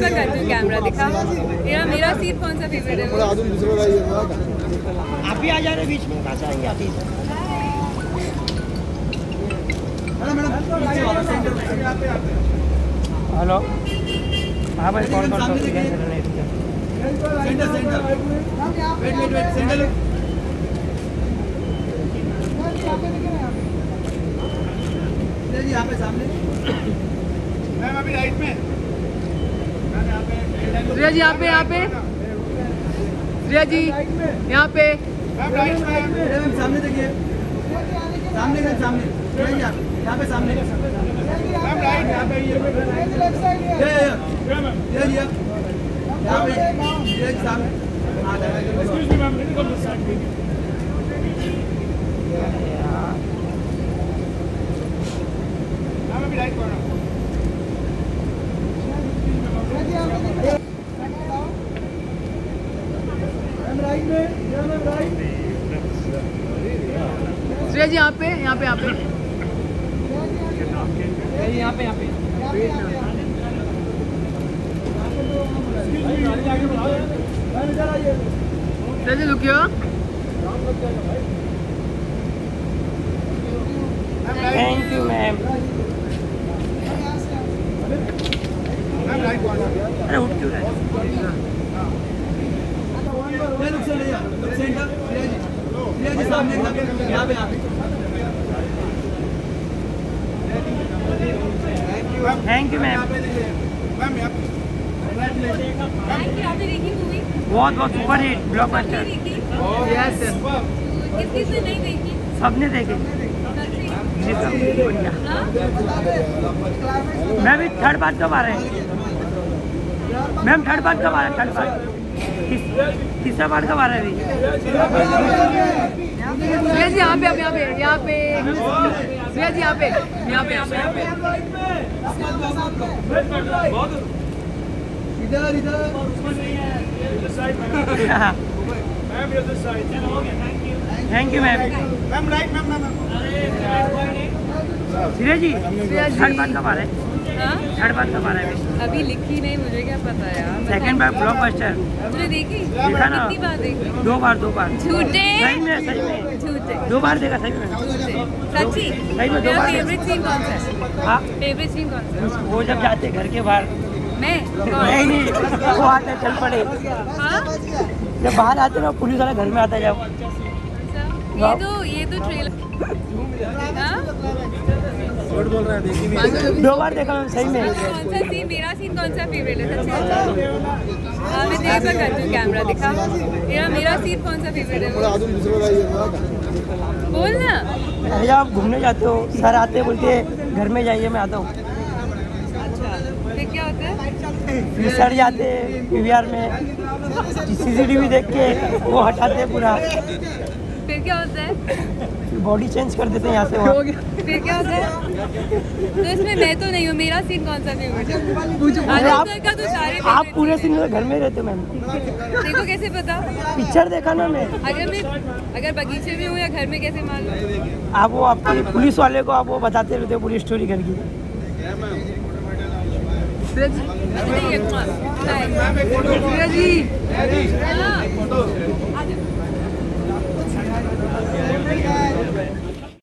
Camera दिखा मेरा मेरा सीट कौन सा फेवरेट है? आप ही आ जा रहे बीच में कहाँ से आएँगे आप? ही हेलो हाँ भाई कौन कौन टॉपिक है? Centre centre wait wait wait centre जी यहाँ पे सामने। मैम अभी राइट में। श्रेया जी यहाँ पे यहाँ पे। श्रेया जी यहाँ पे। सामने देखिए। सामने के सामने। यहाँ पे सामने। यहाँ पे। सामने हाँ एक्सक्यूज मी मैम मैम अभी राइट कॉर्नर मैम राइट में ये मैम राइट श्रेया जी यहाँ पे यहाँ पे यहाँ पे। यहाँ पे यहाँ पे। Shreya ji रुकियो thank you ma'am ma'am right corner अरे उठ क्यों रहे? ये थैंक यू मैम बहुत बहुत सुपर हिट नहीं देखी सबने देखे। जी सब बढ़िया? मैं भी थर्ड बार कब आ रहे हैं मैम थर्ड बार कब आ रहे हैं थर्ड बार। तीसरा बार कब आ रहे हैं अभी? जी यहाँ पे यहाँ पे यहाँ पे। श्रेया जी यहाँ पे यहाँ पे यहाँ पे इधर इधर। Thank you ma'am ma'am right ma'am ma'am ji Shreya ji third बार कब आ रहे हाँ? थर्ड बार कब आ रहे हैं अभी लिखी नहीं मुझे क्या पता यार सेकंड बार ब्लॉकबस्टर तूने देखी? देखा ना? कितनी बार देखी? दो बार दो बार। झूठे? सही में सही में। झूठे। दो बार देखा सही में। झूठे। सच्ची? सही में दो बार फेवरेट सीन कौन सा है? हाँ? फेवरेट सीन कौन सा वो जब जाते घर के बाहर। मैं? नहीं नहीं वो आते चल पड़े। हाँ? जब बाहर आते ना पुलिस वाला घर में आता जब। अच्छा, ये तो ये तो ट्रेलर हाँ? झूठ बोल रहा है देखी नहीं दो बार देखा मैम सही में। कौन सा सीन मेरा सीन कौन सा फेवरेट है? सबसे हाँ मैं तेरे पर करती हूँ कैमरा दिखा। मेरा मेरा सीन कौन सा फेवरेट थोड़ा है बोल ना अरे आप घूमने जाते हो सर आते बोलते घर में जाइए मैं आता हूँ। अच्छा। फिर क्या होता है? सर जाते पीवीआर में। सीसीटीवी देख के वो हटाते पूरा। फिर क्या होता है? फिर बॉडी चेंज कर देते हैं यहाँ से फिर क्या होता है? तो इसमें मैं तो नहीं हूँ मेरा सीन कौन सा फेवरेट है? आप का तो सारे आप पूरे में घर में रहते मैम। देखो कैसे पता? पिक्चर देखा ना मैं। अगर मैं अगर बगीचे में हूँ या घर में कैसे मालूम आप वो आपकी पुलिस वाले को आप वो बताते रहते हो पूरी स्टोरी घर की। नहीं, ये कौन? हाय। जी हाँ।